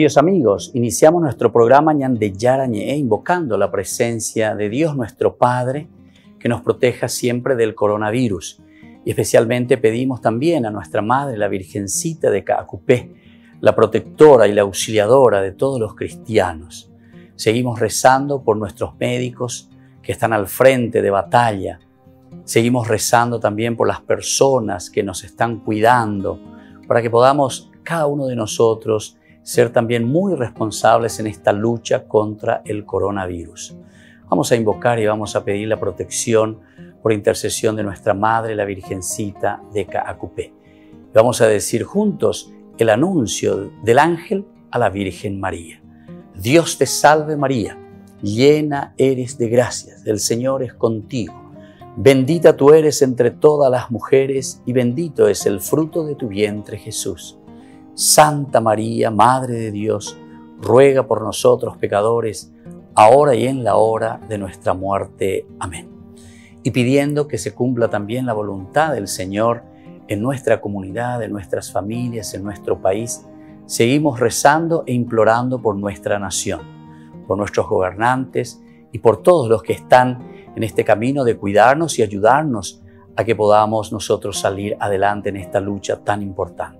Queridos amigos, iniciamos nuestro programa de Yarañe invocando la presencia de Dios nuestro Padre que nos proteja siempre del coronavirus. Y especialmente pedimos también a nuestra Madre, la Virgencita de Caacupé, la protectora y la auxiliadora de todos los cristianos. Seguimos rezando por nuestros médicos que están al frente de batalla. Seguimos rezando también por las personas que nos están cuidando, para que podamos cada uno de nosotros ser también muy responsables en esta lucha contra el coronavirus. Vamos a invocar y vamos a pedir la protección por intercesión de nuestra Madre, la Virgencita de Caacupé. Vamos a decir juntos el anuncio del ángel a la Virgen María. Dios te salve María, llena eres de gracias, el Señor es contigo. Bendita tú eres entre todas las mujeres y bendito es el fruto de tu vientre Jesús. Santa María, Madre de Dios, ruega por nosotros pecadores, ahora y en la hora de nuestra muerte. Amén. Y pidiendo que se cumpla también la voluntad del Señor en nuestra comunidad, en nuestras familias, en nuestro país, seguimos rezando e implorando por nuestra nación, por nuestros gobernantes y por todos los que están en este camino de cuidarnos y ayudarnos a que podamos nosotros salir adelante en esta lucha tan importante.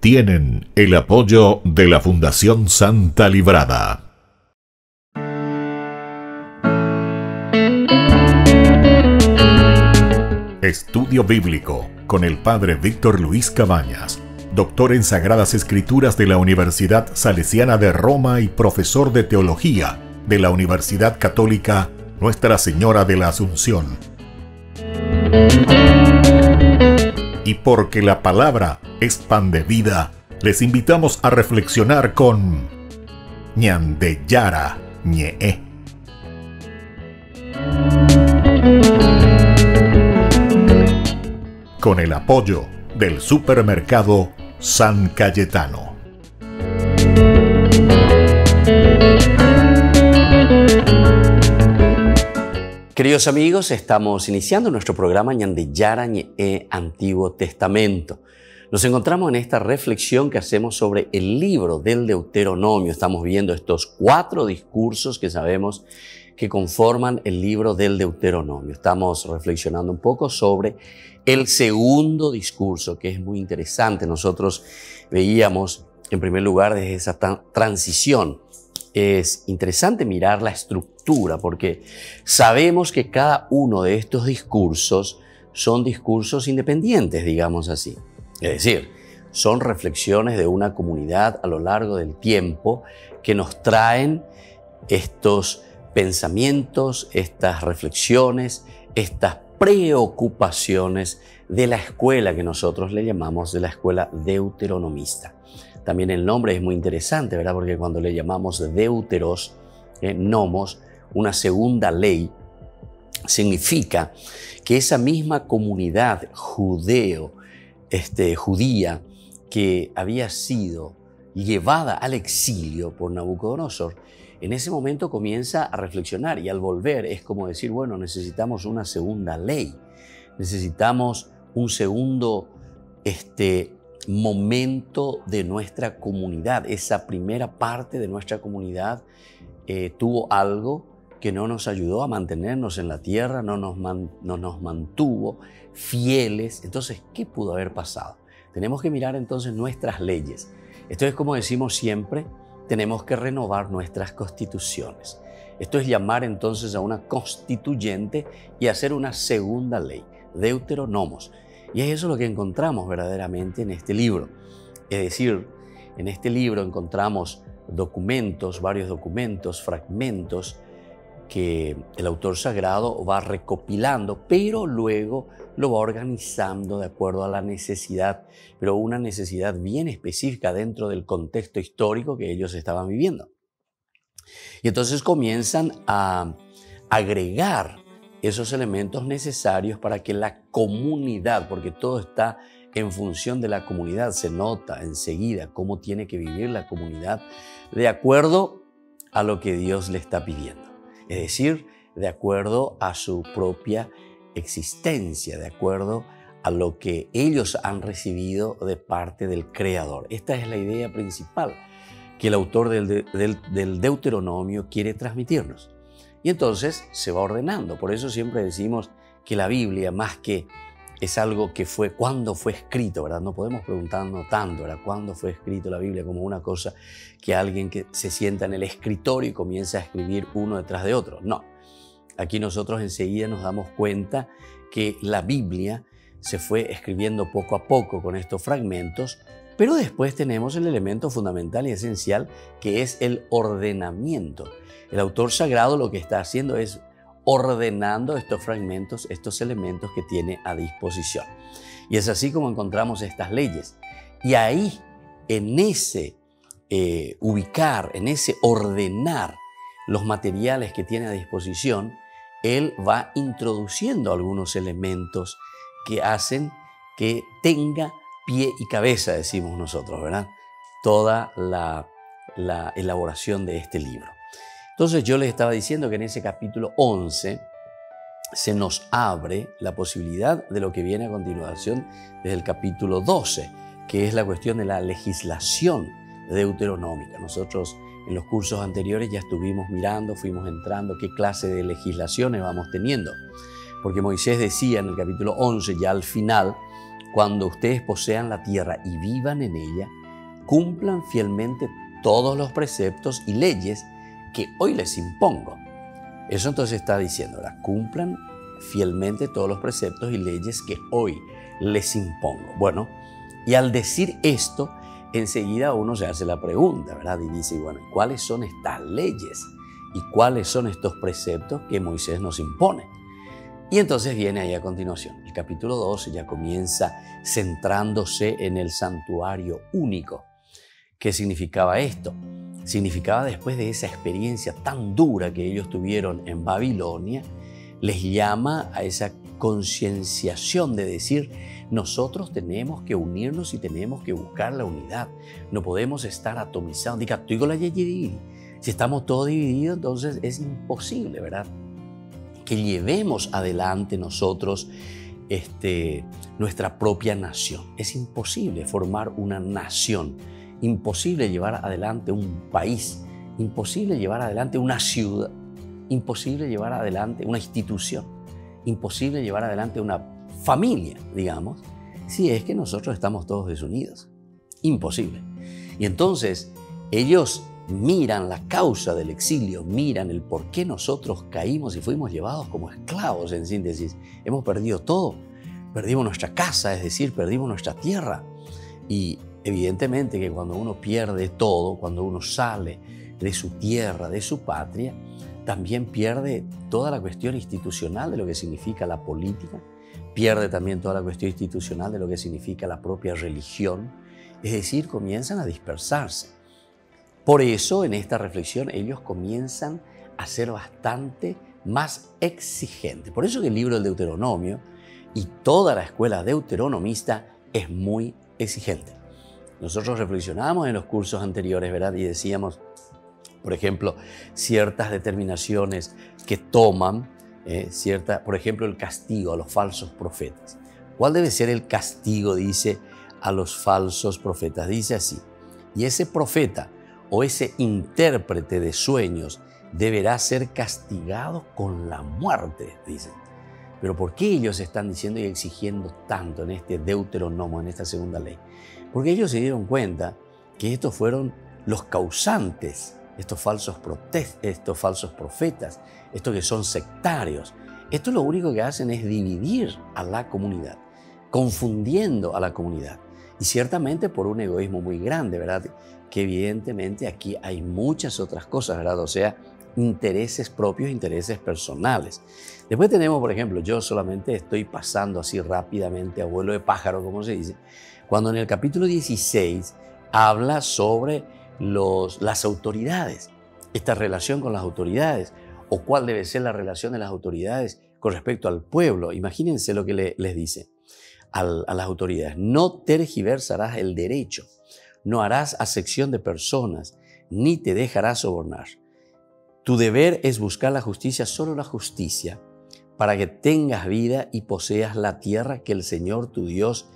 tienen el apoyo de la Fundación Santa Librada. Estudio Bíblico con el Padre Víctor Luis Cabañas, doctor en Sagradas Escrituras de la Universidad Salesiana de Roma y profesor de Teología de la Universidad Católica Nuestra Señora de la Asunción. Y porque la palabra es pan de vida, les invitamos a reflexionar con Ñandeyara Ñee. con el apoyo del supermercado San Cayetano. Queridos amigos, estamos iniciando nuestro programa Ñandeyara e Antiguo Testamento. Nos encontramos en esta reflexión que hacemos sobre el libro del Deuteronomio. Estamos viendo estos cuatro discursos que sabemos que conforman el libro del Deuteronomio. Estamos reflexionando un poco sobre el segundo discurso, que es muy interesante. Nosotros veíamos, en primer lugar, desde esa transición. Es interesante mirar la estructura porque sabemos que cada uno de estos discursos son discursos independientes, digamos así. Es decir, son reflexiones de una comunidad a lo largo del tiempo que nos traen estos pensamientos, estas reflexiones, estas preocupaciones de la escuela que nosotros le llamamos de la escuela deuteronomista. También el nombre es muy interesante, ¿verdad? Porque cuando le llamamos deuteros, eh, nomos, una segunda ley, significa que esa misma comunidad judeo, este, judía, que había sido llevada al exilio por Nabucodonosor, en ese momento comienza a reflexionar y al volver es como decir, bueno, necesitamos una segunda ley, necesitamos un segundo este, momento de nuestra comunidad. Esa primera parte de nuestra comunidad eh, tuvo algo que no nos ayudó a mantenernos en la tierra, no nos, no nos mantuvo fieles. Entonces, ¿qué pudo haber pasado? Tenemos que mirar entonces nuestras leyes. Esto es como decimos siempre, tenemos que renovar nuestras constituciones. Esto es llamar entonces a una constituyente y hacer una segunda ley, Deuteronomos. Y es eso lo que encontramos verdaderamente en este libro. Es decir, en este libro encontramos documentos, varios documentos, fragmentos que el autor sagrado va recopilando, pero luego lo va organizando de acuerdo a la necesidad, pero una necesidad bien específica dentro del contexto histórico que ellos estaban viviendo. Y entonces comienzan a agregar esos elementos necesarios para que la comunidad, porque todo está en función de la comunidad, se nota enseguida cómo tiene que vivir la comunidad de acuerdo a lo que Dios le está pidiendo. Es decir, de acuerdo a su propia existencia, de acuerdo a lo que ellos han recibido de parte del Creador. Esta es la idea principal que el autor del, del Deuteronomio quiere transmitirnos. Y entonces se va ordenando. Por eso siempre decimos que la Biblia, más que es algo que fue, ¿cuándo fue escrito? ¿verdad? No podemos preguntarnos tanto, ¿verdad? ¿Cuándo fue escrito la Biblia? Como una cosa que alguien que se sienta en el escritorio y comienza a escribir uno detrás de otro. No. Aquí nosotros enseguida nos damos cuenta que la Biblia se fue escribiendo poco a poco con estos fragmentos, pero después tenemos el elemento fundamental y esencial que es el ordenamiento. El autor sagrado lo que está haciendo es ordenando estos fragmentos, estos elementos que tiene a disposición. Y es así como encontramos estas leyes. Y ahí, en ese eh, ubicar, en ese ordenar los materiales que tiene a disposición, él va introduciendo algunos elementos que hacen que tenga pie y cabeza, decimos nosotros, ¿verdad? Toda la, la elaboración de este libro. Entonces yo les estaba diciendo que en ese capítulo 11 se nos abre la posibilidad de lo que viene a continuación desde el capítulo 12, que es la cuestión de la legislación deuteronómica. Nosotros en los cursos anteriores ya estuvimos mirando, fuimos entrando qué clase de legislaciones vamos teniendo. Porque Moisés decía en el capítulo 11, ya al final, cuando ustedes posean la tierra y vivan en ella, cumplan fielmente todos los preceptos y leyes que hoy les impongo. Eso entonces está diciendo, ahora, cumplan fielmente todos los preceptos y leyes que hoy les impongo. Bueno, y al decir esto, enseguida uno se hace la pregunta, ¿verdad? Y dice, bueno, ¿cuáles son estas leyes? ¿Y cuáles son estos preceptos que Moisés nos impone? Y entonces viene ahí a continuación. El capítulo 12 ya comienza centrándose en el santuario único. ¿Qué significaba esto? Significaba después de esa experiencia tan dura que ellos tuvieron en Babilonia, les llama a esa concienciación de decir, nosotros tenemos que unirnos y tenemos que buscar la unidad. No podemos estar atomizados. Diga, la Si estamos todos divididos, entonces es imposible, ¿verdad? Que llevemos adelante nosotros este, nuestra propia nación. Es imposible formar una nación imposible llevar adelante un país, imposible llevar adelante una ciudad, imposible llevar adelante una institución, imposible llevar adelante una familia, digamos, si es que nosotros estamos todos desunidos. Imposible. Y entonces ellos miran la causa del exilio, miran el por qué nosotros caímos y fuimos llevados como esclavos, en síntesis. Hemos perdido todo. Perdimos nuestra casa, es decir, perdimos nuestra tierra. Y Evidentemente que cuando uno pierde todo, cuando uno sale de su tierra, de su patria, también pierde toda la cuestión institucional de lo que significa la política, pierde también toda la cuestión institucional de lo que significa la propia religión, es decir, comienzan a dispersarse. Por eso en esta reflexión ellos comienzan a ser bastante más exigentes. Por eso que el libro del Deuteronomio y toda la escuela deuteronomista es muy exigente. Nosotros reflexionábamos en los cursos anteriores, ¿verdad? Y decíamos, por ejemplo, ciertas determinaciones que toman, eh, cierta, por ejemplo, el castigo a los falsos profetas. ¿Cuál debe ser el castigo, dice, a los falsos profetas? Dice así, y ese profeta o ese intérprete de sueños deberá ser castigado con la muerte, dicen. Pero ¿por qué ellos están diciendo y exigiendo tanto en este deuteronomo, en esta segunda ley? Porque ellos se dieron cuenta que estos fueron los causantes, estos falsos, estos falsos profetas, estos que son sectarios. Esto lo único que hacen es dividir a la comunidad, confundiendo a la comunidad. Y ciertamente por un egoísmo muy grande, ¿verdad? Que evidentemente aquí hay muchas otras cosas, ¿verdad? O sea, intereses propios, intereses personales. Después tenemos, por ejemplo, yo solamente estoy pasando así rápidamente a vuelo de pájaro, como se dice, cuando en el capítulo 16 habla sobre los, las autoridades. esta relación con las autoridades o cuál debe ser la relación de las autoridades con respecto al pueblo. Imagínense lo que les dice a las autoridades. No tergiversarás el derecho, no harás acepción de personas, ni te dejarás sobornar. Tu deber es buscar la justicia, solo la justicia, para que tengas vida y poseas la tierra que el Señor tu Dios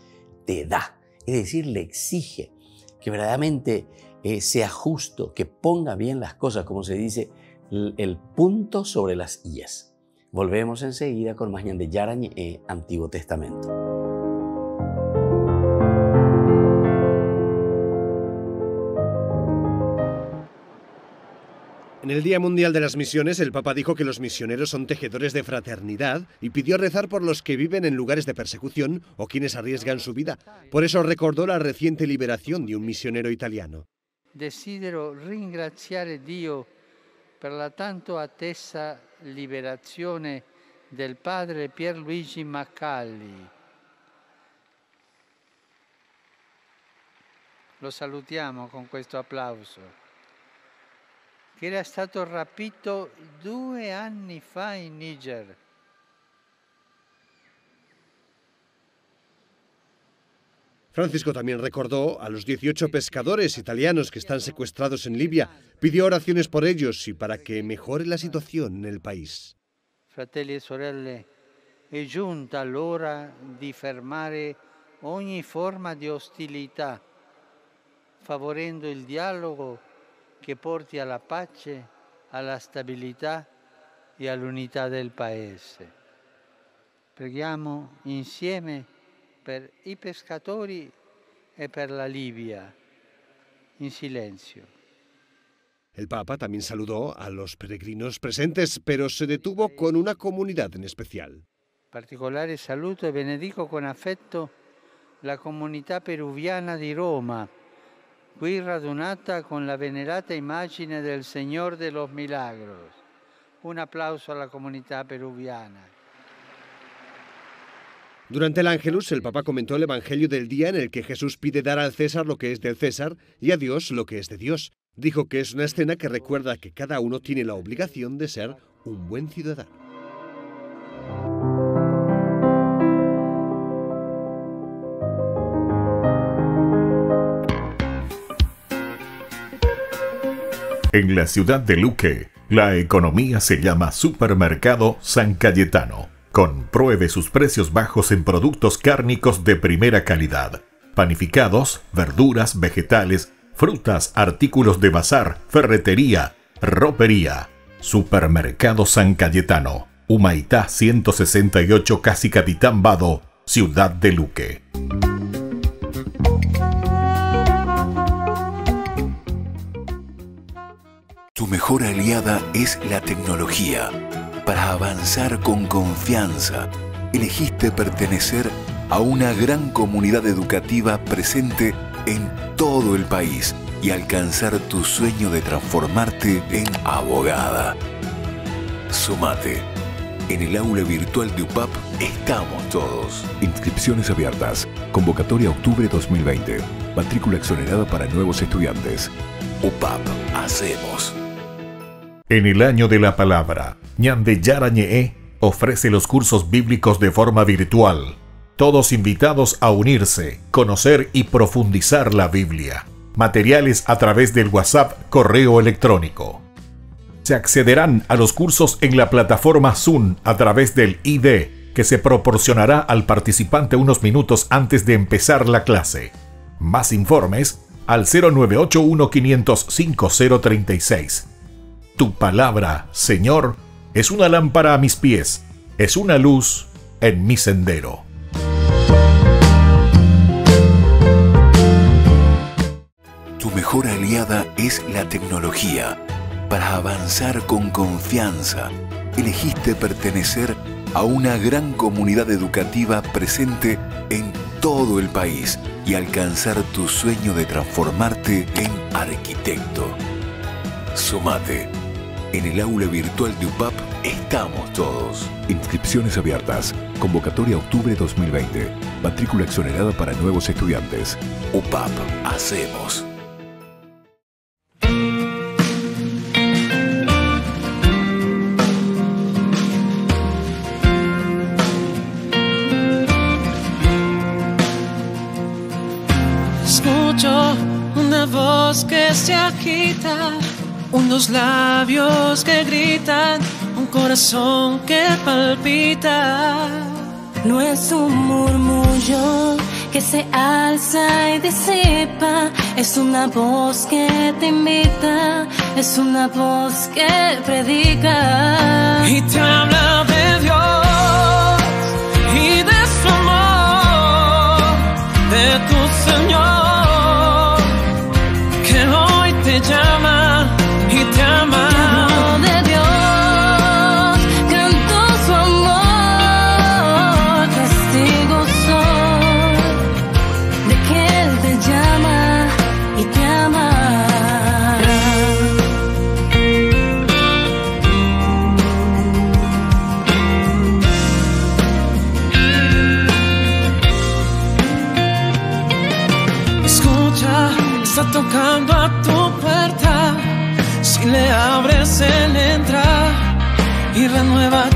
te da. Es decir, le exige que verdaderamente eh, sea justo, que ponga bien las cosas, como se dice, el, punto sobre las IES. Volvemos enseguida con más de Yarañ e Antiguo Testamento. En el Día Mundial de las Misiones, el Papa dijo que los misioneros son tejedores de fraternidad y pidió rezar por los que viven en lugares de persecución o quienes arriesgan su vida. Por eso recordó la reciente liberación de un misionero italiano. Desidero ringraziare Dio per la tanto attesa liberazione del padre Pierluigi Maccalli. Lo salutiamo con questo applauso. Che era stato rapito due anni fa in Niger. Francisco también recordó a los 18 pescadores italianos que están secuestrados en Libia. Pidió oraciones por ellos y para que mejore la situación en el país. Fratelli e sorelle, è giunta l'ora di fermare ogni forma di ostilità, favorendo il dialogo che porti alla pace, alla stabilità e all'unità del Paese. Preghiamo insieme per i pescatori e per la Libia, en silencio. El Papa también saludó a los peregrinos presentes, pero se detuvo con una comunidad en especial. Particolare saluto e benedico con affetto la comunità peruviana di Roma, qui radunata con la venerata imagen del Señor de los Milagros. Un aplauso a la comunidad peruviana. Durante el Ángelus, el Papa comentó el Evangelio del día en el que Jesús pide dar al César lo que es del César y a Dios lo que es de Dios. Dijo que es una escena que recuerda que cada uno tiene la obligación de ser un buen ciudadano. En la ciudad de Luque, la economía se llama Supermercado San Cayetano. Compruebe sus precios bajos en productos cárnicos de primera calidad. Panificados, verduras, vegetales, frutas, artículos de bazar, ferretería, ropería. Supermercado San Cayetano. Humaitá 168 Casi Capitán Vado, Ciudad de Luque. Tu mejor aliada es la tecnología. Para avanzar con confianza, elegiste pertenecer a una gran comunidad educativa presente en todo el país y alcanzar tu sueño de transformarte en abogada. Sumate. En el aula virtual de UPAP estamos todos. Inscripciones abiertas. Convocatoria octubre 2020. Matrícula exonerada para nuevos estudiantes. UPAP. Hacemos. En el año de la palabra, Ñande Yarañe ofrece los cursos bíblicos de forma virtual. Todos invitados a unirse, conocer y profundizar la Biblia. Materiales a través del WhatsApp correo electrónico. Se accederán a los cursos en la plataforma Zoom a través del ID que se proporcionará al participante unos minutos antes de empezar la clase. Más informes al 0981 505 036 tu palabra, Señor, es una lámpara a mis pies, es una luz en mi sendero. Tu mejor aliada es la tecnología. Para avanzar con confianza, elegiste pertenecer a una gran comunidad educativa presente en todo el país y alcanzar tu sueño de transformarte en arquitecto. Sumate en el aula virtual de UPAP estamos todos. Inscripciones abiertas. Convocatoria octubre 2020. Matrícula exonerada para nuevos estudiantes. UPAP. Hacemos. Escucho una voz que se agita unos labios que gritan, un corazón que palpita. No es un murmullo que se alza y disipa, es una voz que te invita, es una voz que predica. Y te habla de Dios y de su amor, de tu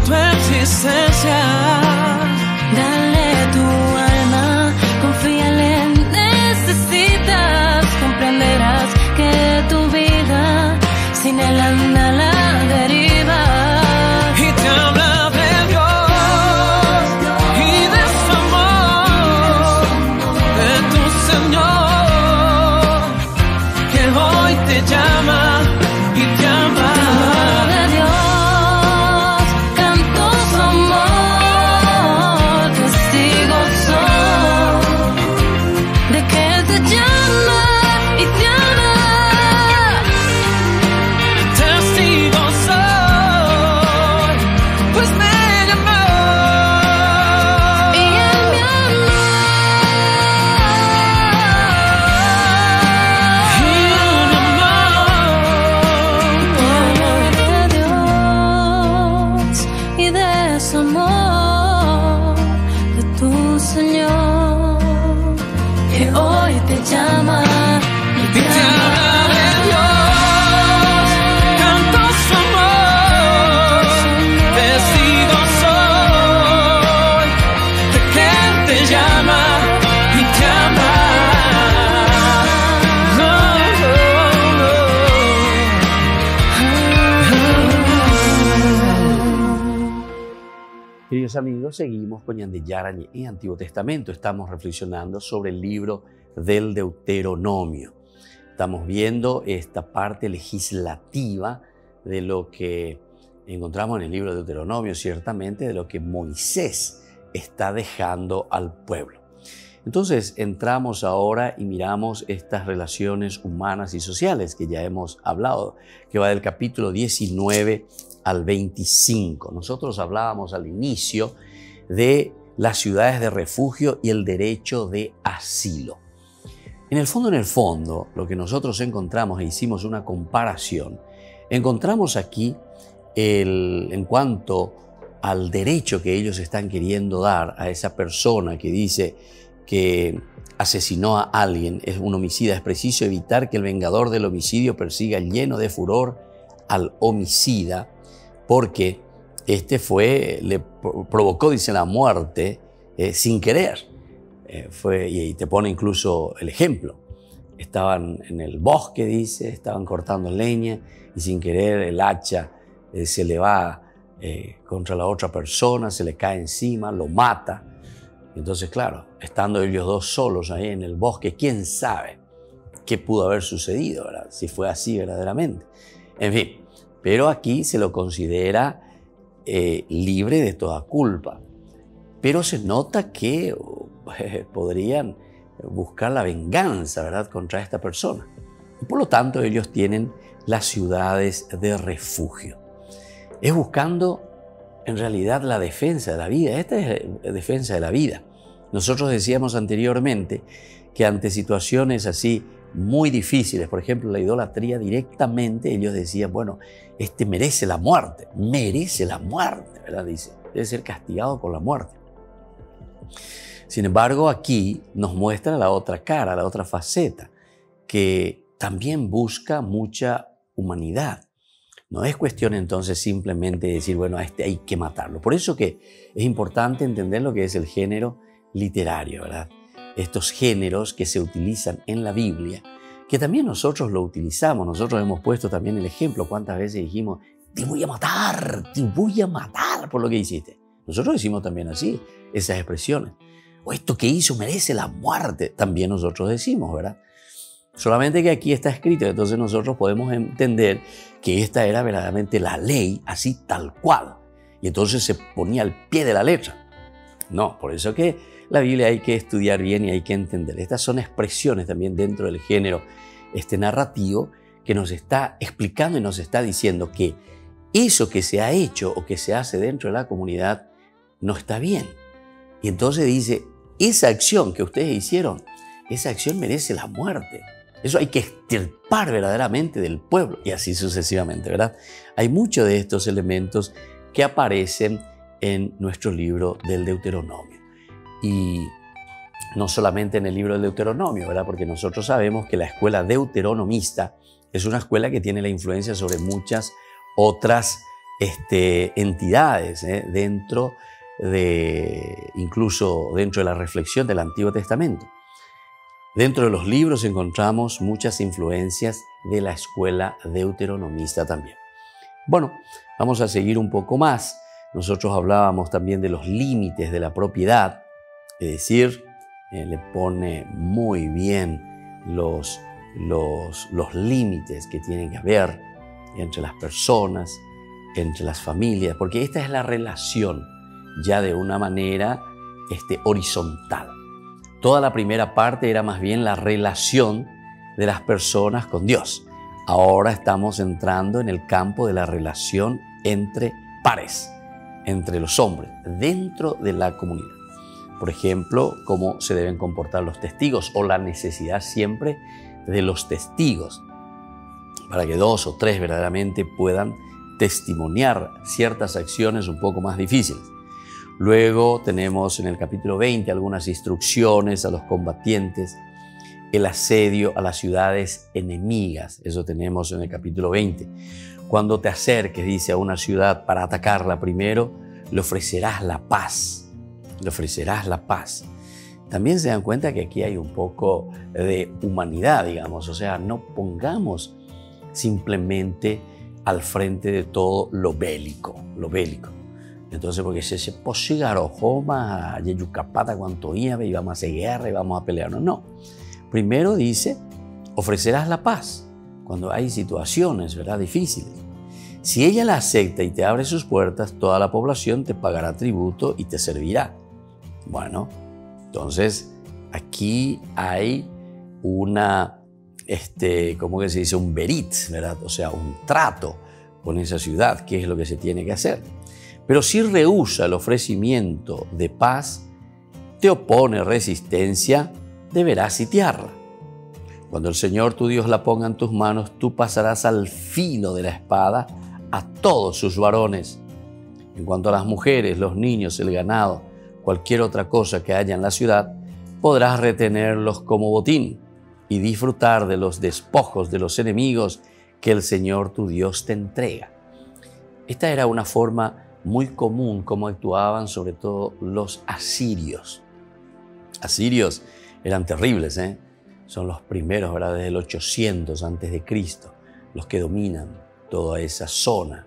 tu existencia. Dale tu alma, confíale, necesitas, comprenderás que tu vida sin él anda amigos, seguimos con Yandeyara y Antiguo Testamento. Estamos reflexionando sobre el libro del Deuteronomio. Estamos viendo esta parte legislativa de lo que encontramos en el libro de Deuteronomio, ciertamente, de lo que Moisés está dejando al pueblo. Entonces entramos ahora y miramos estas relaciones humanas y sociales que ya hemos hablado, que va del capítulo 19 al 25. Nosotros hablábamos al inicio de las ciudades de refugio y el derecho de asilo. En el fondo, en el fondo, lo que nosotros encontramos e hicimos una comparación, encontramos aquí el, en cuanto al derecho que ellos están queriendo dar a esa persona que dice que asesinó a alguien, es un homicida, es preciso evitar que el vengador del homicidio persiga lleno de furor al homicida, porque este fue, le provocó, dice, la muerte eh, sin querer. Eh, fue, y, y te pone incluso el ejemplo. Estaban en el bosque, dice, estaban cortando leña y sin querer el hacha eh, se le va eh, contra la otra persona, se le cae encima, lo mata. Entonces, claro, estando ellos dos solos ahí en el bosque, quién sabe qué pudo haber sucedido, ¿verdad? si fue así verdaderamente. En fin, pero aquí se lo considera eh, libre de toda culpa. Pero se nota que eh, podrían buscar la venganza, ¿verdad?, contra esta persona. Y por lo tanto, ellos tienen las ciudades de refugio. Es buscando en realidad la defensa de la vida. Esta es la defensa de la vida. Nosotros decíamos anteriormente que ante situaciones así muy difíciles, por ejemplo la idolatría directamente, ellos decían, bueno, este merece la muerte, merece la muerte, ¿verdad? Dice, debe ser castigado con la muerte. Sin embargo, aquí nos muestra la otra cara, la otra faceta, que también busca mucha humanidad. No es cuestión entonces simplemente decir, bueno, a este hay que matarlo. Por eso que es importante entender lo que es el género literario, ¿verdad? Estos géneros que se utilizan en la Biblia, que también nosotros lo utilizamos. Nosotros hemos puesto también el ejemplo, cuántas veces dijimos, te voy a matar, te voy a matar por lo que hiciste. Nosotros decimos también así, esas expresiones. O esto que hizo merece la muerte, también nosotros decimos, ¿verdad? Solamente que aquí está escrito, entonces nosotros podemos entender que esta era verdaderamente la ley, así tal cual. Y entonces se ponía al pie de la letra. No, por eso que la Biblia hay que estudiar bien y hay que entender. Estas son expresiones también dentro del género este narrativo que nos está explicando y nos está diciendo que eso que se ha hecho o que se hace dentro de la comunidad no está bien. Y entonces dice, esa acción que ustedes hicieron, esa acción merece la muerte. Eso hay que extirpar verdaderamente del pueblo y así sucesivamente, ¿verdad? Hay muchos de estos elementos que aparecen en nuestro libro del Deuteronomio. Y no solamente en el libro del Deuteronomio, ¿verdad? Porque nosotros sabemos que la escuela deuteronomista es una escuela que tiene la influencia sobre muchas otras este, entidades ¿eh? dentro de, incluso dentro de la reflexión del Antiguo Testamento. Dentro de los libros encontramos muchas influencias de la escuela deuteronomista también. Bueno, vamos a seguir un poco más. Nosotros hablábamos también de los límites de la propiedad, es decir, eh, le pone muy bien los, los, los límites que tienen que haber entre las personas, entre las familias, porque esta es la relación ya de una manera este, horizontal. Toda la primera parte era más bien la relación de las personas con Dios. Ahora estamos entrando en el campo de la relación entre pares, entre los hombres, dentro de la comunidad. Por ejemplo, cómo se deben comportar los testigos o la necesidad siempre de los testigos para que dos o tres verdaderamente puedan testimoniar ciertas acciones un poco más difíciles. Luego tenemos en el capítulo 20 algunas instrucciones a los combatientes, el asedio a las ciudades enemigas, eso tenemos en el capítulo 20. Cuando te acerques, dice, a una ciudad para atacarla primero, le ofrecerás la paz, le ofrecerás la paz. También se dan cuenta que aquí hay un poco de humanidad, digamos, o sea, no pongamos simplemente al frente de todo lo bélico, lo bélico. Entonces, porque se Joma, a Yeyucapata, cuanto y vamos a hacer guerra y a pelearnos. No. Primero dice, ofrecerás la paz cuando hay situaciones, ¿verdad? Difíciles. Si ella la acepta y te abre sus puertas, toda la población te pagará tributo y te servirá. Bueno, entonces aquí hay una, este, ¿cómo que se dice? Un verit, ¿verdad? O sea, un trato con esa ciudad, qué es lo que se tiene que hacer. Pero si rehúsa el ofrecimiento de paz, te opone resistencia, deberás sitiarla. Cuando el Señor tu Dios la ponga en tus manos, tú pasarás al filo de la espada a todos sus varones. En cuanto a las mujeres, los niños, el ganado, cualquier otra cosa que haya en la ciudad, podrás retenerlos como botín y disfrutar de los despojos de los enemigos que el Señor tu Dios te entrega. Esta era una forma muy común cómo actuaban sobre todo los asirios. Asirios eran terribles, ¿eh? son los primeros, ¿verdad? desde el 800 antes de Cristo, los que dominan toda esa zona,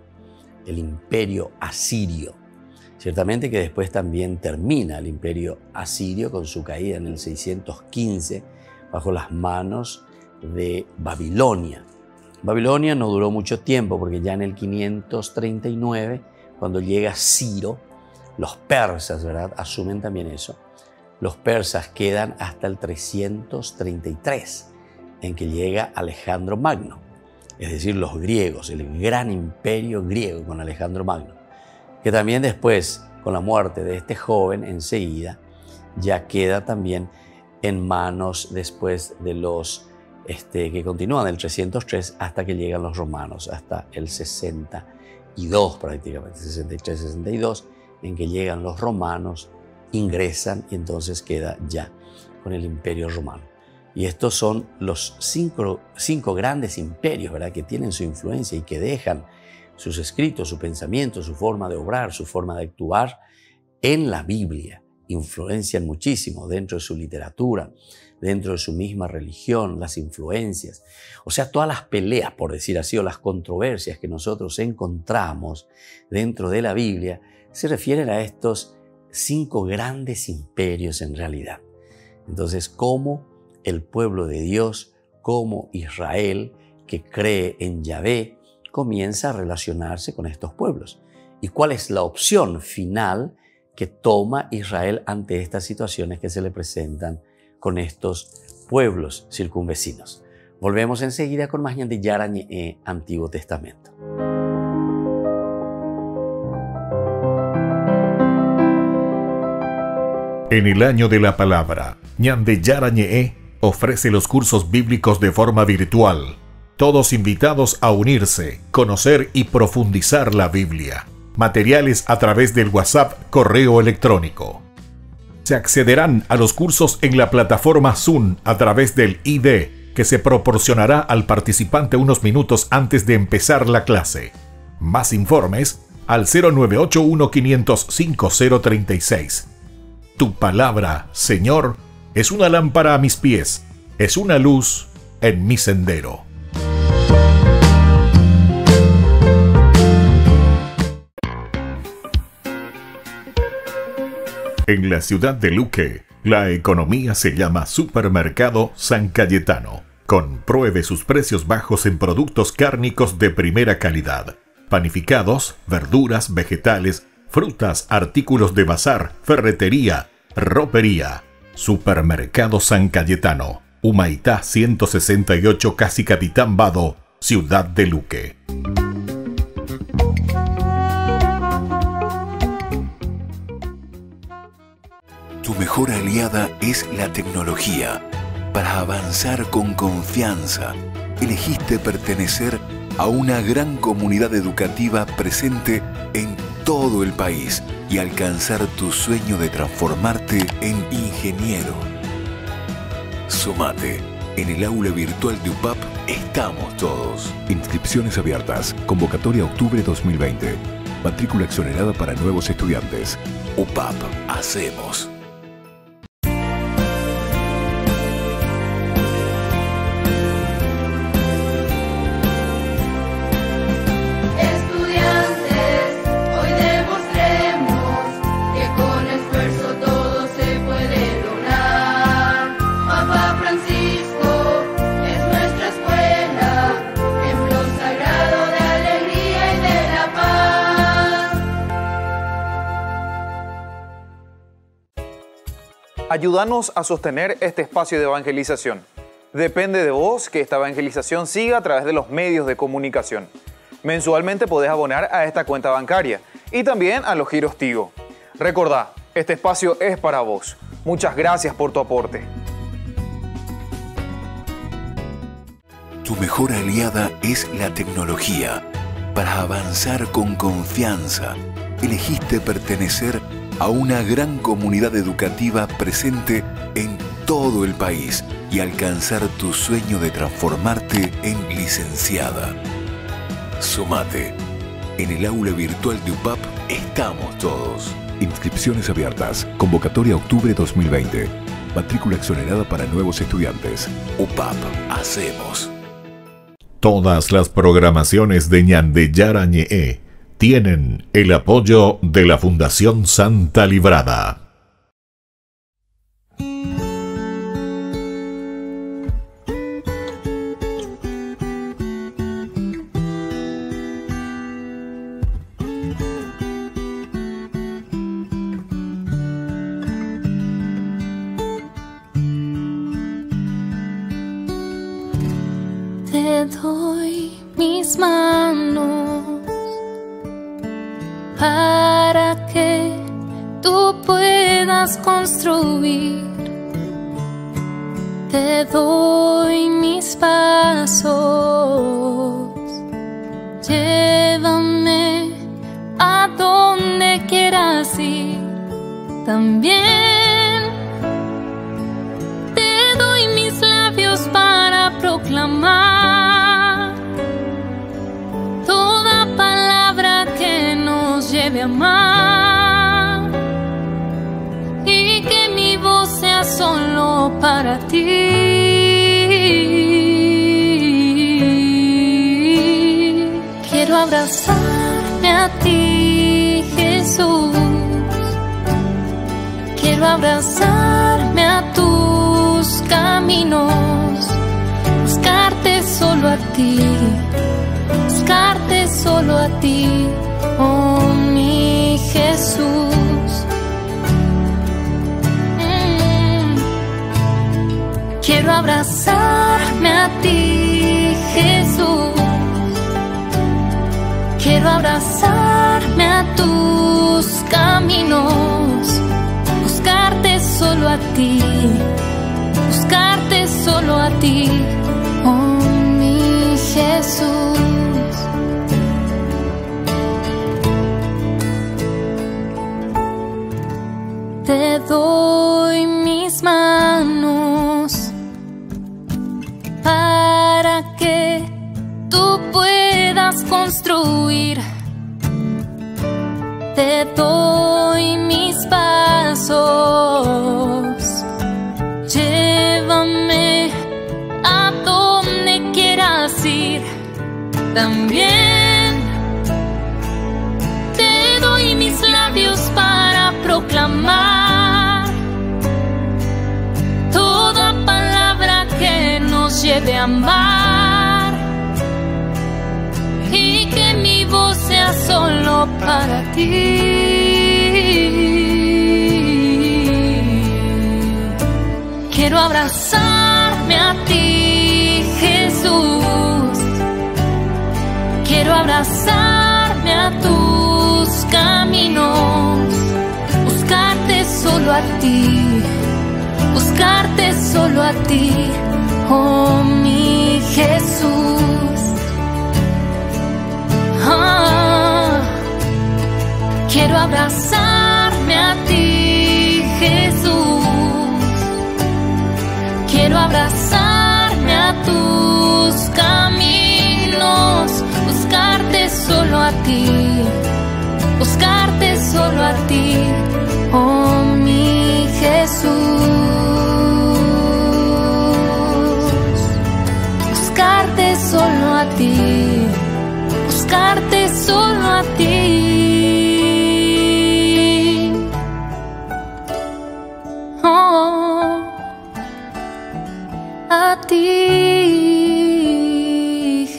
el imperio asirio. Ciertamente que después también termina el imperio asirio con su caída en el 615 bajo las manos de Babilonia. Babilonia no duró mucho tiempo porque ya en el 539 cuando llega Ciro, los persas, ¿verdad? Asumen también eso. Los persas quedan hasta el 333, en que llega Alejandro Magno, es decir, los griegos, el gran imperio griego con Alejandro Magno, que también después, con la muerte de este joven, enseguida, ya queda también en manos después de los este, que continúan del 303 hasta que llegan los romanos, hasta el 60 y dos prácticamente, 63-62, en que llegan los romanos, ingresan y entonces queda ya con el imperio romano. Y estos son los cinco, cinco grandes imperios ¿verdad? que tienen su influencia y que dejan sus escritos, su pensamiento, su forma de obrar, su forma de actuar en la Biblia. influencian muchísimo dentro de su literatura, dentro de su misma religión, las influencias. O sea, todas las peleas, por decir así, o las controversias que nosotros encontramos dentro de la Biblia, se refieren a estos cinco grandes imperios en realidad. Entonces, cómo el pueblo de Dios, como Israel, que cree en Yahvé, comienza a relacionarse con estos pueblos. ¿Y cuál es la opción final que toma Israel ante estas situaciones que se le presentan con estos pueblos circunvecinos? Volvemos enseguida con más de Yarañe Antiguo Testamento. En el año de la palabra, Ñande Yarañe ofrece los cursos bíblicos de forma virtual. Todos invitados a unirse, conocer y profundizar la Biblia. Materiales a través del WhatsApp correo electrónico. Se accederán a los cursos en la plataforma Zoom a través del ID que se proporcionará al participante unos minutos antes de empezar la clase. Más informes al 0981 505 036 tu palabra, Señor, es una lámpara a mis pies, es una luz en mi sendero. En la ciudad de Luque, la economía se llama Supermercado San Cayetano. Compruebe sus precios bajos en productos cárnicos de primera calidad. Panificados, verduras, vegetales, frutas, artículos de bazar, ferretería, ropería. Supermercado San Cayetano, Humaitá 168 Casi Capitán Vado, Ciudad de Luque. Tu mejor aliada es la tecnología. Para avanzar con confianza, elegiste pertenecer a una gran comunidad educativa presente en todo el país y alcanzar tu sueño de transformarte en ingeniero. Sumate. En el aula virtual de UPAP estamos todos. Inscripciones abiertas. Convocatoria octubre 2020. Matrícula exonerada para nuevos estudiantes. UPAP. Hacemos. Ayúdanos a sostener este espacio de evangelización. Depende de vos que esta evangelización siga a través de los medios de comunicación. Mensualmente podés abonar a esta cuenta bancaria y también a los giros Tigo. Recordá, este espacio es para vos. Muchas gracias por tu aporte. Tu mejor aliada es la tecnología. Para avanzar con confianza, elegiste pertenecer a a una gran comunidad educativa presente en todo el país y alcanzar tu sueño de transformarte en licenciada. Sumate. En el aula virtual de UPAP estamos todos. Inscripciones abiertas. Convocatoria octubre 2020. Matrícula exonerada para nuevos estudiantes. UPAP. Hacemos. Todas las programaciones de Ñande Yarañe tienen el apoyo de la Fundación Santa Librada. Jesús. Quiero abrazarme a tus caminos, buscarte solo a ti, buscarte solo a ti, oh mi Jesús. Mm. Quiero abrazarme a ti, Jesús. Quiero abrazarme a tus caminos, buscarte solo a ti, buscarte solo a ti, oh mi Jesús. Te doy mis manos para que tú puedas construir. Te doy mis pasos. Llévame a donde quieras ir. También te doy mis labios para proclamar toda palabra que nos lleve a amar para ti. Quiero abrazarme a ti, Jesús. Quiero abrazarme a tus caminos, buscarte solo a ti, buscarte solo a ti, oh mi Jesús. Ah, quiero abrazarme a ti, Jesús. Quiero abrazarme a tus caminos, buscarte solo a ti, buscarte solo a ti, oh mi Jesús. Buscarte solo a ti, buscarte solo a ti.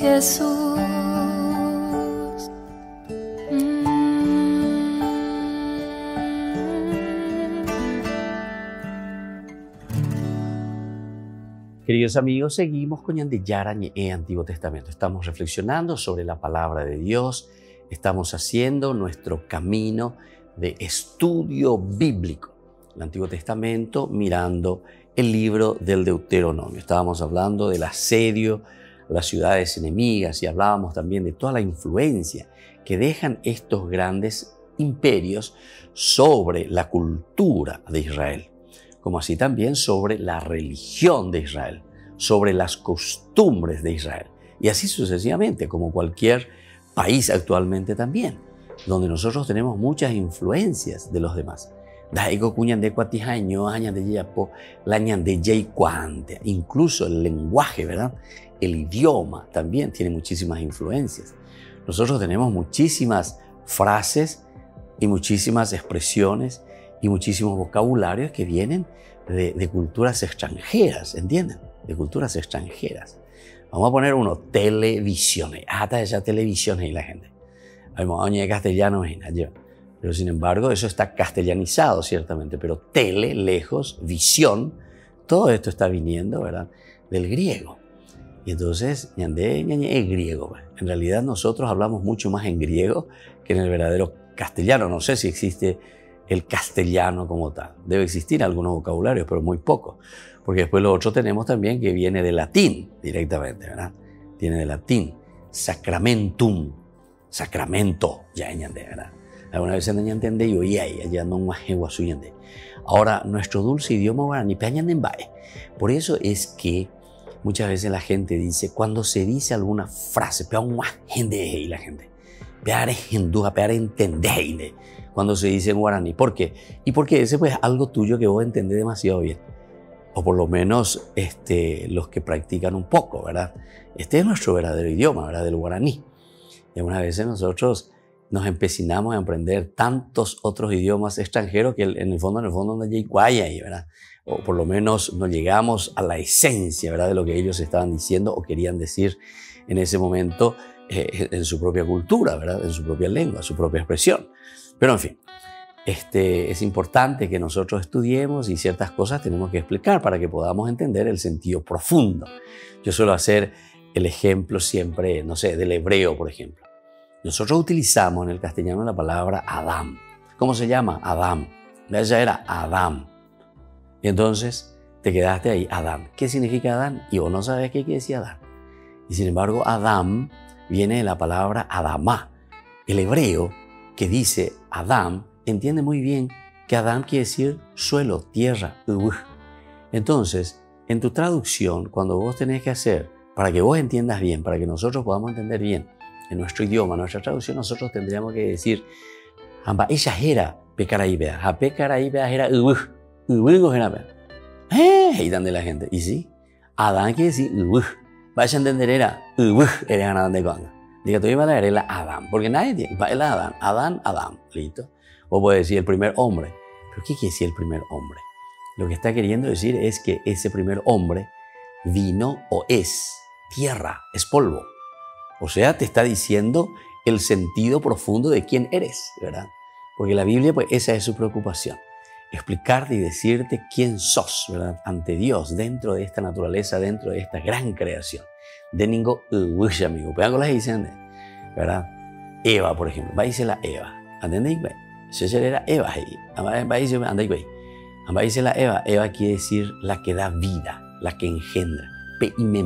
Jesús. Mm. Queridos amigos, seguimos con Yandiyara e Antiguo Testamento. Estamos reflexionando sobre la palabra de Dios, estamos haciendo nuestro camino de estudio bíblico. El Antiguo Testamento mirando el libro del Deuteronomio. Estábamos hablando del asedio a las ciudades enemigas y hablábamos también de toda la influencia que dejan estos grandes imperios sobre la cultura de Israel, como así también sobre la religión de Israel, sobre las costumbres de Israel. Y así sucesivamente, como cualquier país actualmente también, donde nosotros tenemos muchas influencias de los demás. Daigo cuñande cuatijaño, añade yapo, la yei cuante. Incluso el lenguaje, ¿verdad? El idioma también tiene muchísimas influencias. Nosotros tenemos muchísimas frases y muchísimas expresiones y muchísimos vocabularios que vienen de, de culturas extranjeras, ¿entienden? De culturas extranjeras. Vamos a poner uno, televisiones. Hasta esa televisiones y la gente. A castellano, yo. Pero sin embargo, eso está castellanizado ciertamente, pero tele, lejos, visión, todo esto está viniendo, ¿verdad? Del griego. Y entonces, ñandé, ñañe, es griego. pues. En realidad nosotros hablamos mucho más en griego que en el verdadero castellano. No sé si existe el castellano como tal. Debe existir algunos vocabularios, pero muy pocos. Porque después lo otro tenemos también que viene del latín directamente, ¿verdad? Viene del latín. Sacramentum. Sacramento. Ya ñandé, ¿verdad? Alguna vez se entender yo y ahí, allá no más suyende. Ahora, nuestro dulce idioma guaraní, peñandembae. Por eso es que muchas veces la gente dice, cuando se dice alguna frase, pero más gente y la gente. Peare hindúa, peare entender cuando se dice en guaraní. ¿Por qué? Y porque ese pues es algo tuyo que vos entendés demasiado bien. O por lo menos este, los que practican un poco, ¿verdad? Este es nuestro verdadero idioma, ¿verdad? Del guaraní. Y algunas veces nosotros nos empecinamos en aprender tantos otros idiomas extranjeros que en el fondo, en el fondo no hay ahí, ¿verdad? O por lo menos no llegamos a la esencia, ¿verdad? De lo que ellos estaban diciendo o querían decir en ese momento eh, en su propia cultura, ¿verdad? En su propia lengua, su propia expresión. Pero en fin, este, es importante que nosotros estudiemos y ciertas cosas tenemos que explicar para que podamos entender el sentido profundo. Yo suelo hacer el ejemplo siempre, no sé, del hebreo, por ejemplo. Nosotros utilizamos en el castellano la palabra Adam. ¿Cómo se llama? Adam. Ella era Adam. Y entonces te quedaste ahí, Adam. ¿Qué significa Adam? Y vos no sabes qué quiere decir Adam. Y sin embargo, Adam viene de la palabra Adamá. El hebreo que dice Adam entiende muy bien que Adam quiere decir suelo, tierra, Entonces, en tu traducción, cuando vos tenés que hacer, para que vos entiendas bien, para que nosotros podamos entender bien, en nuestro idioma, nuestra traducción, nosotros tendríamos que decir, amba ella era pecaraibea, a pecaraibea era ubuj era eh, y dan de la gente. Y sí, Adán quiere decir ubuj, vaya a entender era ubuj, era ganar de cuando. Diga, tú iba a leer la Adán, porque nadie tiene, el Adán, Adán, Adán, listo. O puede decir el primer hombre. ¿Pero qué quiere decir el primer hombre? Lo que está queriendo decir es que ese primer hombre vino o es tierra, es polvo. O sea, te está diciendo el sentido profundo de quién eres, ¿verdad? Porque la Biblia, pues esa es su preocupación. Explicarte y decirte quién sos, ¿verdad? Ante Dios, dentro de esta naturaleza, dentro de esta gran creación. De ningún amigo. Pues las dicen, ¿verdad? Eva, por ejemplo. Va a decir la Eva. ¿Entendéis? Se era Eva ahí. Va a decir. Va a decir la Eva. Eva quiere decir la que da vida, la que engendra. Pe y me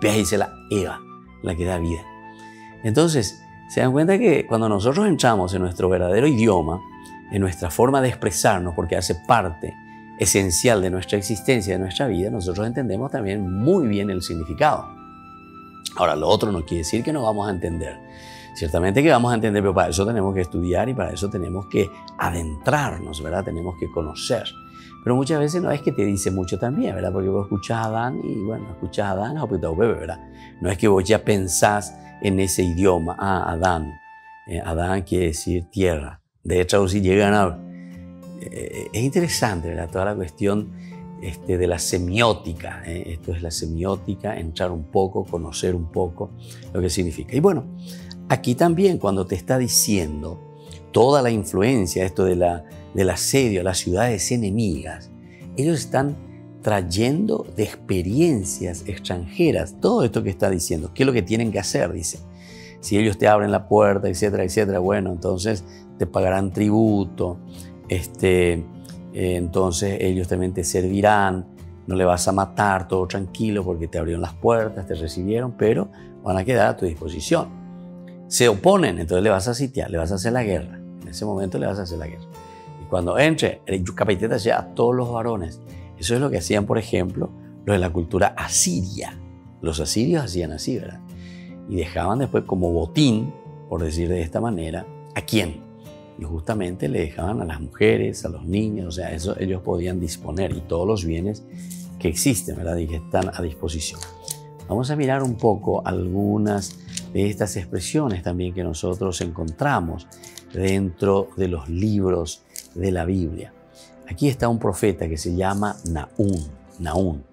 dice la Eva la que da vida. Entonces, se dan cuenta que cuando nosotros entramos en nuestro verdadero idioma, en nuestra forma de expresarnos, porque hace parte esencial de nuestra existencia, de nuestra vida, nosotros entendemos también muy bien el significado. Ahora, lo otro no quiere decir que no vamos a entender. Ciertamente que vamos a entender, pero para eso tenemos que estudiar y para eso tenemos que adentrarnos, ¿verdad? Tenemos que conocer. Pero muchas veces no es que te dice mucho también, ¿verdad? Porque vos escuchás a Adán y bueno, escuchás a Adán, ¿verdad? No es que vos ya pensás en ese idioma, ah, Adán. Eh, Adán quiere decir tierra. De si llegan a... Eh, es interesante, ¿verdad? Toda la cuestión este, de la semiótica. ¿eh? Esto es la semiótica, entrar un poco, conocer un poco lo que significa. Y bueno, aquí también cuando te está diciendo toda la influencia, esto de la del asedio a las ciudades enemigas, ellos están trayendo de experiencias extranjeras todo esto que está diciendo. ¿Qué es lo que tienen que hacer? Dice. Si ellos te abren la puerta, etcétera, etcétera, bueno, entonces te pagarán tributo, este, eh, entonces ellos también te servirán, no le vas a matar, todo tranquilo porque te abrieron las puertas, te recibieron, pero van a quedar a tu disposición. Se oponen, entonces le vas a sitiar, le vas a hacer la guerra. En ese momento le vas a hacer la guerra cuando entre, el capitán sea a todos los varones. Eso es lo que hacían, por ejemplo, los de la cultura asiria. Los asirios hacían así, ¿verdad? Y dejaban después como botín, por decir de esta manera, ¿a quién? Y justamente le dejaban a las mujeres, a los niños, o sea, eso ellos podían disponer y todos los bienes que existen, ¿verdad? Y que están a disposición. Vamos a mirar un poco algunas de estas expresiones también que nosotros encontramos dentro de los libros de la Biblia. Aquí está un profeta que se llama Naún. Naún.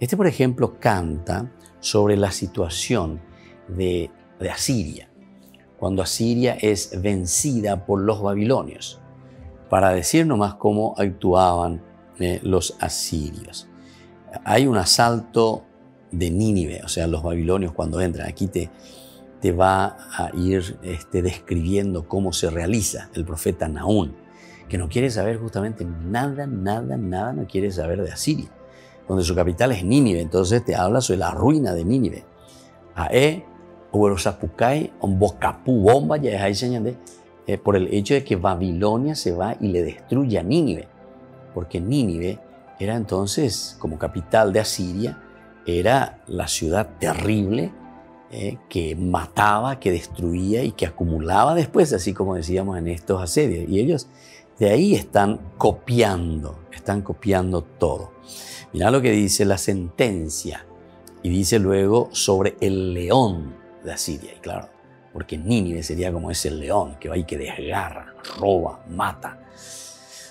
Este, por ejemplo, canta sobre la situación de, Asiria, cuando Asiria es vencida por los babilonios, para decir nomás cómo actuaban eh, los asirios. Hay un asalto de Nínive, o sea, los babilonios cuando entran, aquí te, te va a ir este, describiendo cómo se realiza el profeta Naún que no quiere saber justamente nada, nada, nada, no quiere saber de Asiria, donde su capital es Nínive. Entonces te habla sobre la ruina de Nínive. Ae, Uberosapukai, Bocapu, Bomba, ya es ahí eh, por el hecho de que Babilonia se va y le destruye a Nínive, porque Nínive era entonces, como capital de Asiria, era la ciudad terrible eh, que mataba, que destruía y que acumulaba después, así como decíamos en estos asedios. Y ellos de ahí están copiando, están copiando todo. Mira lo que dice la sentencia y dice luego sobre el león de Asiria. Y claro, porque Nínive sería como ese león que va y que desgarra, roba, mata.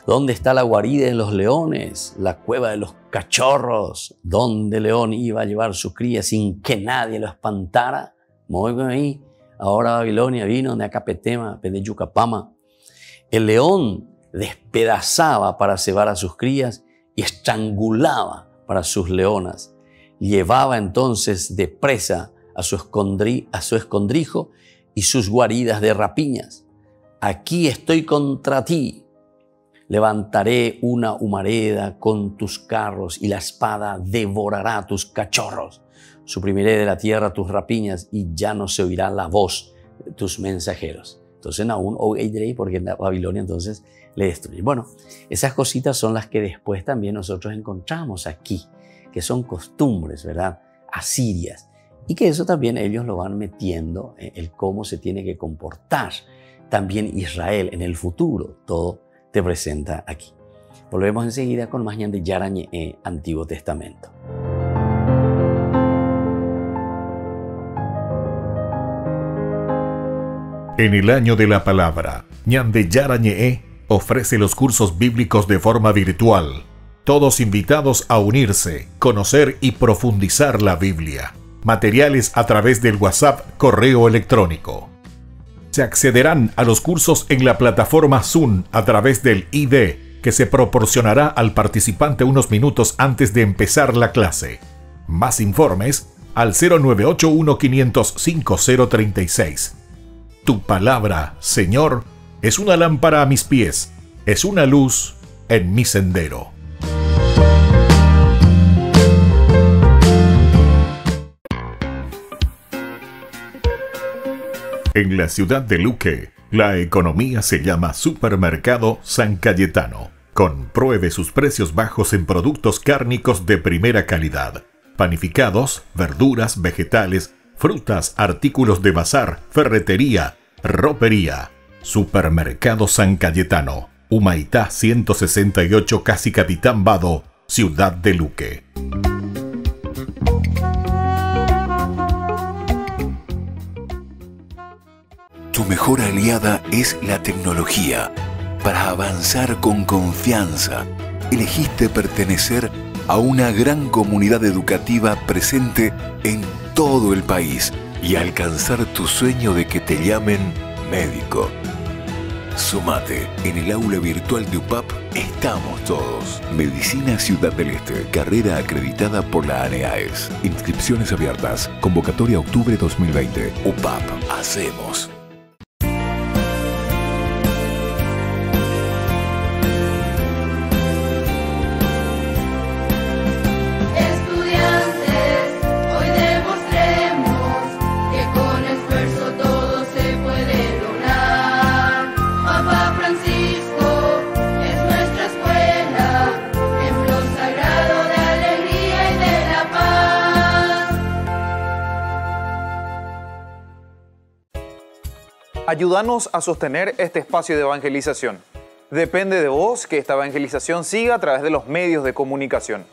¿Dónde está la guarida de los leones? La cueva de los cachorros. ¿Dónde León iba a llevar su cría sin que nadie lo espantara? Muy ahí. Ahora Babilonia vino de Acapetema, de Yucapama. El león despedazaba para cebar a sus crías y estrangulaba para sus leonas. Llevaba entonces de presa a su, a su escondrijo y sus guaridas de rapiñas. Aquí estoy contra ti. Levantaré una humareda con tus carros y la espada devorará tus cachorros. Suprimiré de la tierra tus rapiñas y ya no se oirá la voz de tus mensajeros. Entonces aún oiré porque en Babilonia entonces le destruye. Bueno, esas cositas son las que después también nosotros encontramos aquí, que son costumbres, ¿verdad? Asirias y que eso también ellos lo van metiendo en el cómo se tiene que comportar también Israel en el futuro. Todo te presenta aquí. Volvemos enseguida con más de Yarañe Antiguo Testamento. En el año de la palabra, Ñande Yarañe ofrece los cursos bíblicos de forma virtual. Todos invitados a unirse, conocer y profundizar la Biblia materiales a través del WhatsApp correo electrónico. Se accederán a los cursos en la plataforma Zoom a través del ID que se proporcionará al participante unos minutos antes de empezar la clase. Más informes al 0981 505 036. Tu palabra, Señor, es una lámpara a mis pies, es una luz en mi sendero. En la ciudad de Luque, la economía se llama Supermercado San Cayetano. Compruebe sus precios bajos en productos cárnicos de primera calidad. Panificados, verduras, vegetales, frutas, artículos de bazar, ferretería, ropería. Supermercado San Cayetano. Humaitá 168 Casi Capitán Vado, Ciudad de Luque. Tu mejor aliada es la tecnología. Para avanzar con confianza, elegiste pertenecer a una gran comunidad educativa presente en todo el país y alcanzar tu sueño de que te llamen médico. Sumate. En el aula virtual de UPAP estamos todos. Medicina Ciudad del Este. Carrera acreditada por la ANEAES. Inscripciones abiertas. Convocatoria octubre 2020. UPAP. Hacemos. Ayúdanos a sostener este espacio de evangelización. Depende de vos que esta evangelización siga a través de los medios de comunicación.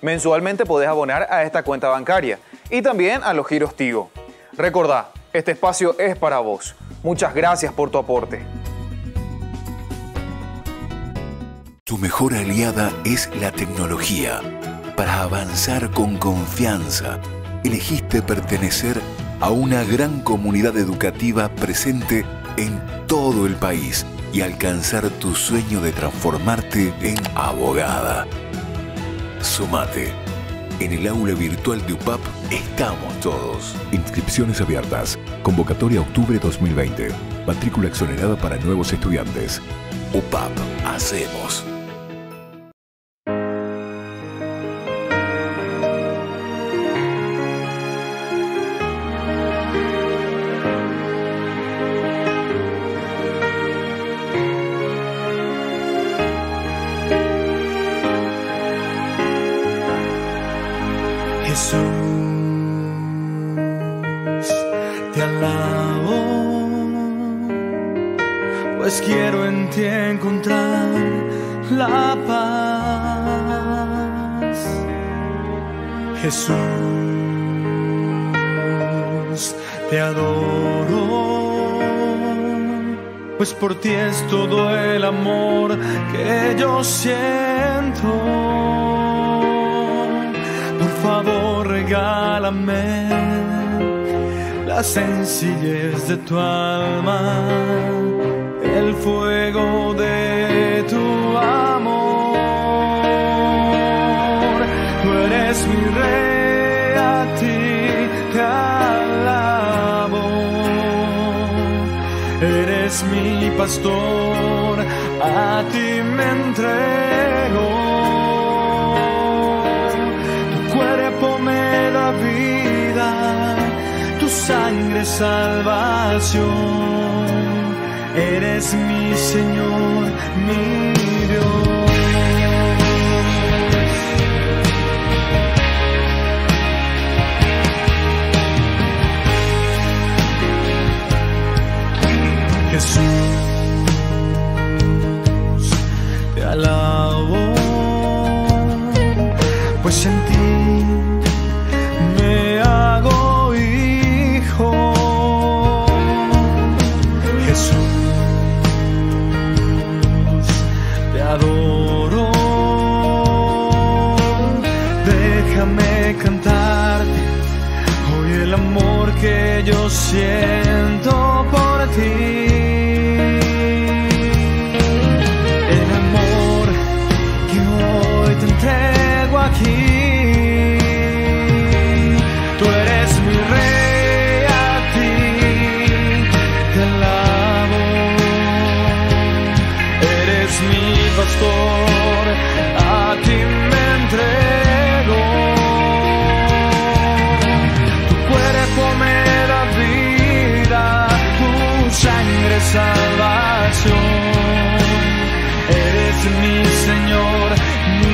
Mensualmente podés abonar a esta cuenta bancaria y también a los giros Tigo. Recordá, este espacio es para vos. Muchas gracias por tu aporte. Tu mejor aliada es la tecnología. Para avanzar con confianza, elegiste pertenecer a una gran comunidad educativa presente en todo el país y alcanzar tu sueño de transformarte en abogada. Sumate. En el aula virtual de UPAP estamos todos. Inscripciones abiertas. Convocatoria octubre 2020. Matrícula exonerada para nuevos estudiantes. UPAP. Hacemos. La sencillez de tu alma, el fuego de tu amor. Tú eres mi rey, a ti te alabo. Eres mi pastor, a ti me entrego. Sangre salvación. Eres mi Señor, mi Dios. Jesús, salvación. Eres mi Señor, mi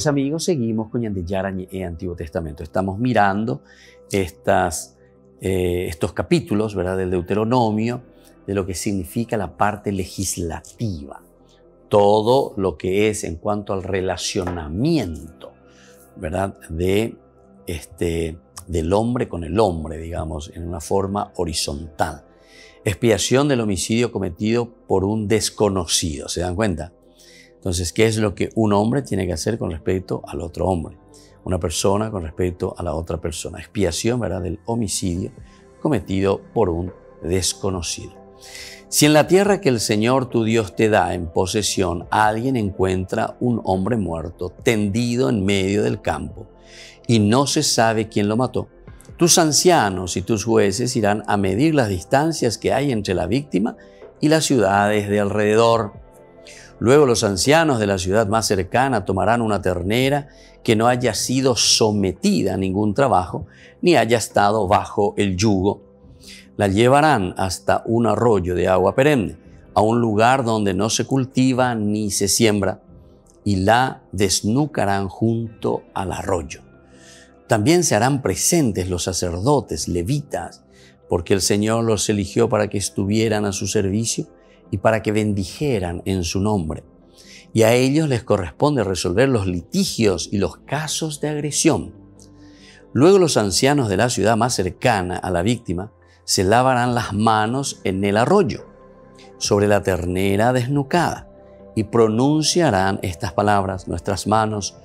Queridos amigos, seguimos con Yandiyara e Antiguo Testamento. Estamos mirando eh, estos capítulos ¿verdad? del Deuteronomio, de lo que significa la parte legislativa. Todo lo que es en cuanto al relacionamiento ¿verdad? De, este, del hombre con el hombre, digamos, en una forma horizontal. Expiación del homicidio cometido por un desconocido, ¿se dan cuenta? Entonces, ¿qué es lo que un hombre tiene que hacer con respecto al otro hombre? Una persona con respecto a la otra persona. Expiación, ¿verdad?, del homicidio cometido por un desconocido. Si en la tierra que el Señor tu Dios te da en posesión alguien encuentra un hombre muerto tendido en medio del campo y no se sabe quién lo mató, tus ancianos y tus jueces irán a medir las distancias que hay entre la víctima y las ciudades de alrededor. Luego los ancianos de la ciudad más cercana tomarán una ternera que no haya sido sometida a ningún trabajo ni haya estado bajo el yugo la llevarán hasta un arroyo de agua perenne, a un lugar donde no se cultiva ni se siembra, y la desnucarán junto al arroyo. También se harán presentes los sacerdotes levitas porque el Señor los eligió para que estuvieran a su servicio y para que bendijeran en su nombre. Y a ellos les corresponde resolver los litigios y los casos de agresión. Luego los ancianos de la ciudad más cercana a la víctima se lavarán las manos en el arroyo, sobre la ternera desnucada, y pronunciarán estas palabras, nuestras manos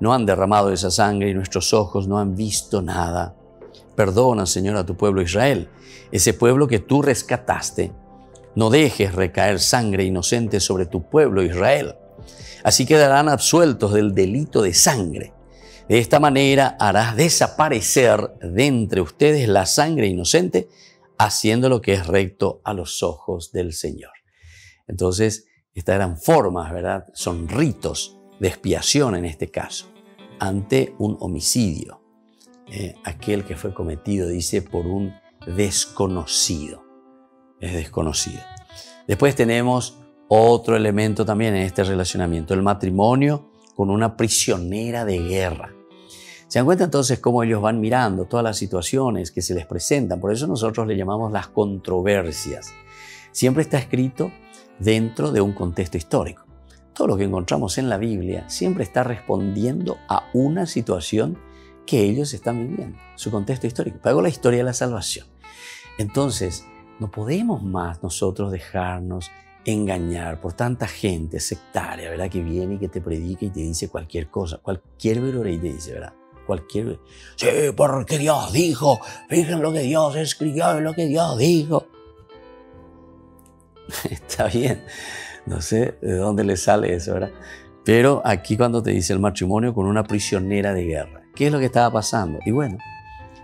no han derramado esa sangre y nuestros ojos no han visto nada. Perdona, Señor, a tu pueblo Israel, ese pueblo que tú rescataste. No dejes recaer sangre inocente sobre tu pueblo Israel. Así quedarán absueltos del delito de sangre. De esta manera harás desaparecer de entre ustedes la sangre inocente, haciendo lo que es recto a los ojos del Señor. Entonces, estas eran formas, ¿verdad? Son ritos de expiación en este caso, ante un homicidio. Eh, aquel que fue cometido, dice, por un desconocido. Es desconocido. Después tenemos otro elemento también en este relacionamiento, el matrimonio con una prisionera de guerra. Se dan cuenta entonces cómo ellos van mirando todas las situaciones que se les presentan. Por eso nosotros le llamamos las controversias. Siempre está escrito dentro de un contexto histórico. Todo lo que encontramos en la Biblia siempre está respondiendo a una situación que ellos están viviendo, su contexto histórico. Pago la historia de la salvación. Entonces, no podemos más nosotros dejarnos engañar por tanta gente sectaria, ¿verdad? Que viene y que te predica y te dice cualquier cosa, cualquier y te dice, ¿verdad? Cualquier... Sí, porque Dios dijo, fíjense lo que Dios escribió y lo que Dios dijo. Está bien, no sé de dónde le sale eso, ¿verdad? Pero aquí cuando te dice el matrimonio con una prisionera de guerra, ¿qué es lo que estaba pasando? Y bueno,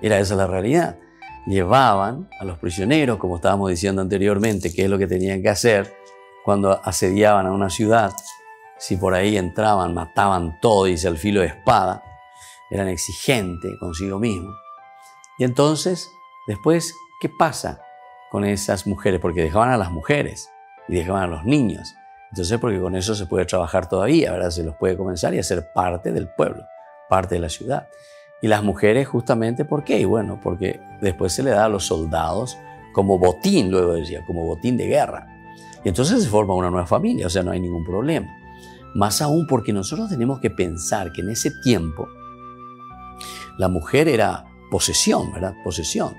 era esa la realidad. Llevaban a los prisioneros, como estábamos diciendo anteriormente, qué es lo que tenían que hacer cuando asediaban a una ciudad. Si por ahí entraban, mataban todo, dice el filo de espada, eran exigentes consigo mismos. Y entonces, después, ¿qué pasa con esas mujeres? Porque dejaban a las mujeres y dejaban a los niños. Entonces, porque con eso se puede trabajar todavía, ¿verdad? Se los puede comenzar y hacer parte del pueblo, parte de la ciudad. Y las mujeres, justamente, ¿por qué? Y bueno, porque después se le da a los soldados como botín, luego decía, como botín de guerra. Y entonces se forma una nueva familia, o sea, no hay ningún problema. Más aún porque nosotros tenemos que pensar que en ese tiempo la mujer era posesión, ¿verdad? Posesión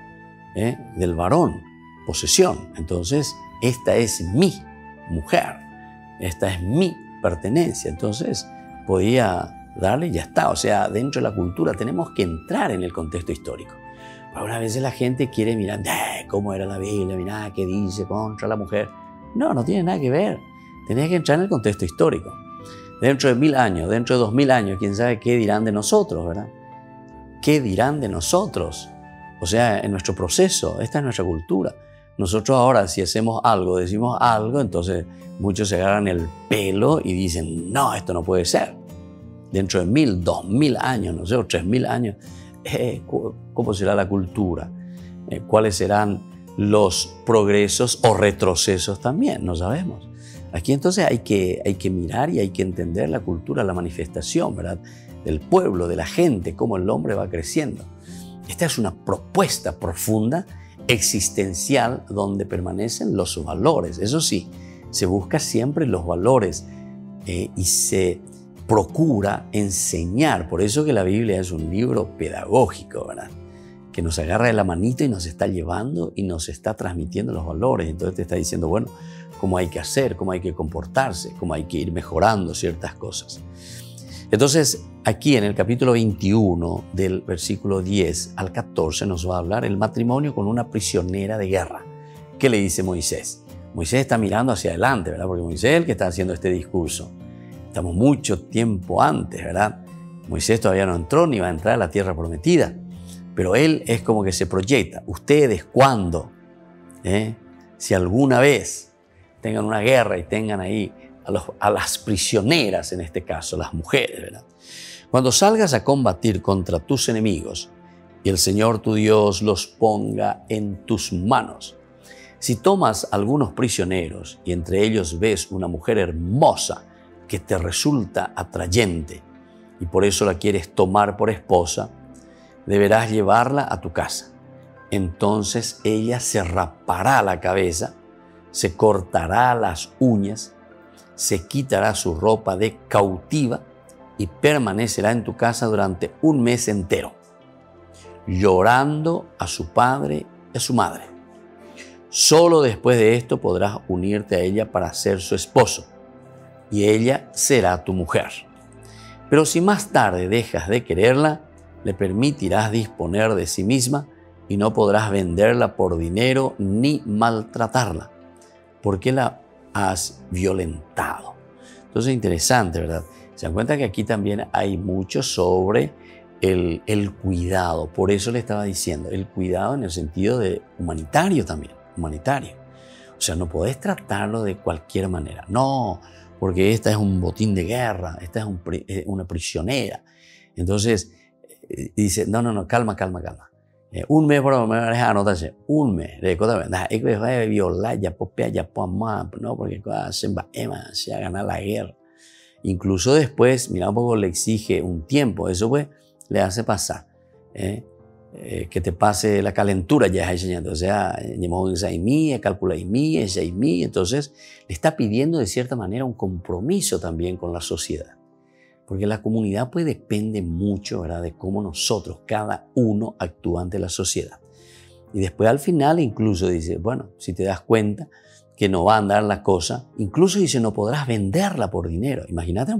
¿eh? del varón, posesión. Entonces, esta es mi mujer esta es mi pertenencia. Entonces podía darle y ya está. O sea, dentro de la cultura tenemos que entrar en el contexto histórico. Ahora a veces la gente quiere mirar, ¿cómo era la Biblia? ¿qué dice contra la mujer? No, no tiene nada que ver. Tenía que entrar en el contexto histórico. Dentro de mil años, dentro de dos mil años, quién sabe qué dirán de nosotros, ¿verdad? ¿Qué dirán de nosotros? O sea, en nuestro proceso, esta es nuestra cultura. Nosotros ahora si hacemos algo, decimos algo, entonces muchos se agarran el pelo y dicen, no, esto no puede ser. Dentro de mil, dos mil años, no sé, o tres mil años, eh, ¿cómo será la cultura? Eh, ¿Cuáles serán los progresos o retrocesos también? No sabemos. Aquí entonces hay que, hay que mirar y hay que entender la cultura, la manifestación, ¿verdad? Del pueblo, de la gente, cómo el hombre va creciendo. Esta es una propuesta profunda existencial donde permanecen los valores. Eso sí, se busca siempre los valores eh, y se procura enseñar. Por eso que la Biblia es un libro pedagógico, ¿verdad? Que nos agarra de la manita y nos está llevando y nos está transmitiendo los valores. Entonces te está diciendo, bueno, cómo hay que hacer, cómo hay que comportarse, cómo hay que ir mejorando ciertas cosas. Entonces, aquí en el capítulo 21 del versículo 10 al 14 nos va a hablar el matrimonio con una prisionera de guerra. ¿Qué le dice Moisés? Moisés está mirando hacia adelante, ¿verdad? Porque Moisés es el que está haciendo este discurso. Estamos mucho tiempo antes, ¿verdad? Moisés todavía no entró ni va a entrar a la tierra prometida. Pero él es como que se proyecta. Ustedes, ¿cuándo? ¿Eh? Si alguna vez tengan una guerra y tengan ahí a, las prisioneras, en este caso, las mujeres. ¿verdad? Cuando salgas a combatir contra tus enemigos y el Señor tu Dios los ponga en tus manos, si tomas algunos prisioneros y entre ellos ves una mujer hermosa que te resulta atrayente y por eso la quieres tomar por esposa, deberás llevarla a tu casa. entonces ella se rapará la cabeza, se cortará las uñas, se quitará su ropa de cautiva y permanecerá en tu casa durante un mes entero, llorando a su padre y a su madre. Solo después de esto podrás unirte a ella para ser su esposo y ella será tu mujer. Pero si más tarde dejas de quererla, le permitirás disponer de sí misma y no podrás venderla por dinero ni maltratarla, porque la has violentado. Entonces, interesante, ¿verdad? Se dan cuenta que aquí también hay mucho sobre el, cuidado. Por eso le estaba diciendo, el cuidado en el sentido de humanitario también, humanitario. O sea, no podés tratarlo de cualquier manera. No, porque esta es un botín de guerra, esta es un, eh, una prisionera. Entonces, eh, dice, no, no, no, calma, calma, calma. Eh, un mes por lo menos anotarse, un mes. De cosa, es que va a violar, ya popea, ya más, no, porque se va a ganar la guerra. Incluso después, mira un poco, le exige un tiempo, eso pues le hace pasar. ¿eh? Eh, que te pase la calentura ya. O sea, calcula y entonces le está pidiendo de cierta manera un compromiso también con la sociedad. Porque la comunidad pues depende mucho ¿verdad? de cómo nosotros, cada uno, actúa ante la sociedad. Y después al final incluso dice, bueno, si te das cuenta que no va a andar la cosa, incluso dice, no podrás venderla por dinero. Imagínate.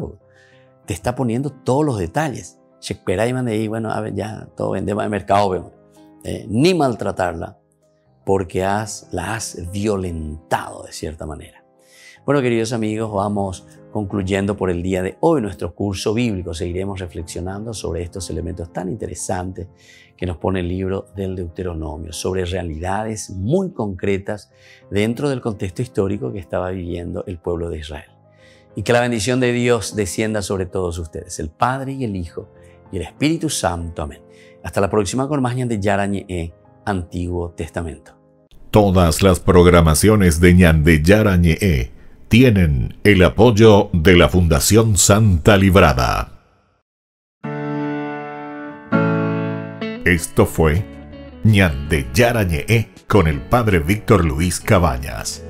Te está poniendo todos los detalles espera y ahí, bueno, a ver, ya todo vendemos en mercado, eh, ni maltratarla, porque has, la has violentado de cierta manera. Bueno, queridos amigos, vamos concluyendo por el día de hoy nuestro curso bíblico. Seguiremos reflexionando sobre estos elementos tan interesantes que nos pone el libro del Deuteronomio, sobre realidades muy concretas dentro del contexto histórico que estaba viviendo el pueblo de Israel. Y que la bendición de Dios descienda sobre todos ustedes, el Padre y el Hijo y el Espíritu Santo. Amén. Hasta la próxima con más de Yarañe Antiguo Testamento. Todas las programaciones de Ñande Yarañe tienen el apoyo de la Fundación Santa Librada. Esto fue Ñande Yarañe con el Padre Víctor Luis Cabañas.